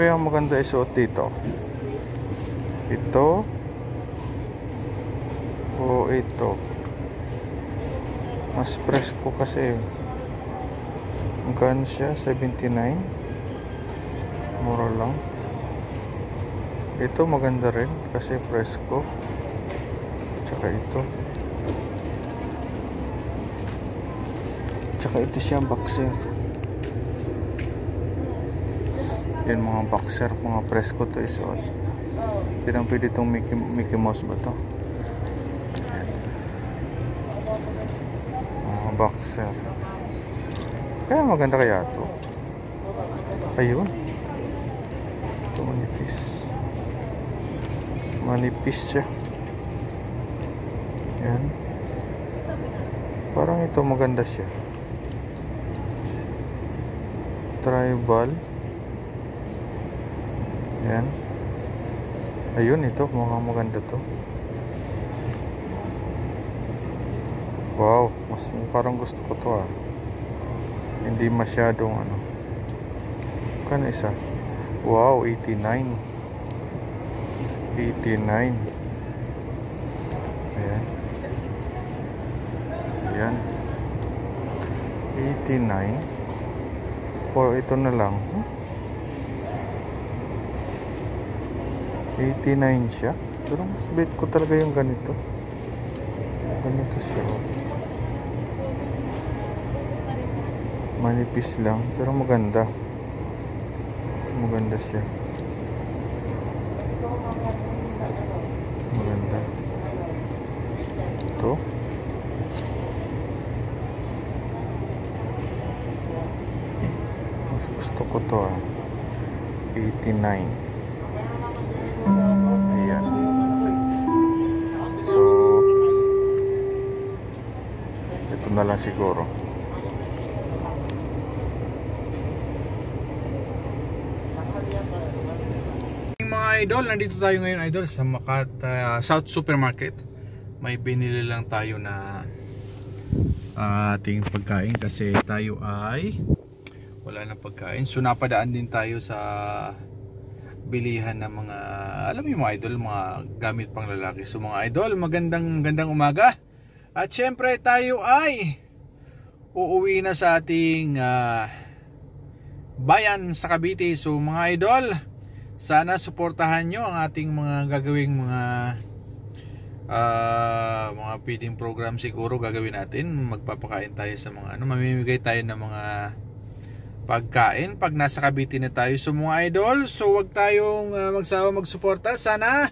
kaya maganda isuot dito? Ito o ito? Mas presko kasi. Magkano siya? 79? Mura lang. Ito maganda rin kasi presko. Tsaka ito. Tsaka ito siya boxer. Yan mga boxer, mga presko to isuot. Hindi lang pwede itong Mickey, Mickey Mouse ba to? Mga boxer. Kaya maganda kaya to. Ayun. Ito manipis. Manipis siya. Yan. Parang ito maganda siya. Tribal. Yan. Ayun, ito. Mukhang maganda to. Wow. Mas parang gusto ko to ah. Hindi masyadong ano. Kano isa? Wow, 89. 89. Ayan. Ayan. 89. Or ito na lang. Huh? 89 siya. Pero mas bet ko talaga yung ganito. Ganito siya. oh. Manipis lang. Pero maganda. Maganda siya. Maganda. Ito. Mas gusto ko to ah. 89. Ayan. So, ito na lang siguro. Mga idol, nandito tayo ngayon idol sa Makata South Supermarket. May binili lang tayo na ah, ating pagkain kasi tayo ay wala na pagkain. So napadaan din tayo sa bilihan ng mga alam yung mga idol, mga gamit pang lalaki. So mga idol, magandang magandang umaga. At syempre tayo ay uuwi na sa ating ah, bayan sa Cavite. So mga idol, sana suportahan nyo ang ating mga gagawing mga ah, mga feeding program siguro gagawin natin. Magpapakain tayo sa mga ano, mamimigay tayo ng mga pagkain pag nasa Cavite na tayo. So mga idol, so wag tayong uh, magsawa magsuporta. Sana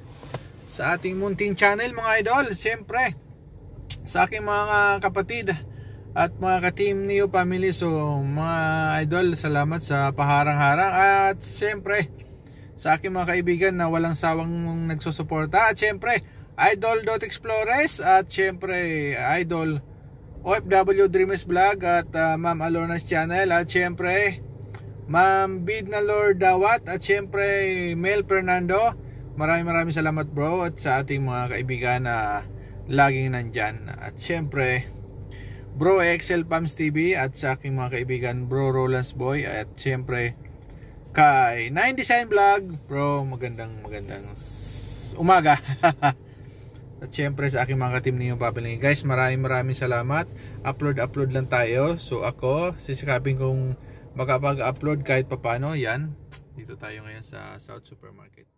sa ating munting channel mga idol, siyempre sa aking mga kapatid at mga ka-team Neo family. So mga idol, salamat sa paharang-harang at siyempre sa aking mga kaibigan na walang sawang nagsusuporta. At siyempre, Idol Dot Explores at siyempre Idol OFW Dreamers Vlog at uh, Ma'am Alorna's channel. At syempre Ma'am Bidna Lord Dawat at syempre Mel Fernando. Maraming maraming salamat bro at sa ating mga kaibigan na laging nandyan. At syempre Bro Excel Pams TV at sa aking mga kaibigan Bro Roland's Boy. At syempre kay Nine Design Vlog. Bro magandang magandang umaga At syempre sa aking mga team ninyo papalingin. Guys, maraming maraming salamat. Upload, upload lang tayo. So ako, sisikapin kong makapag-upload kahit papano. Yan. Dito tayo ngayon sa South Supermarket.